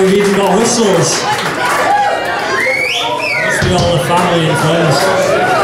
we have even got whistles. Must be all the family and friends.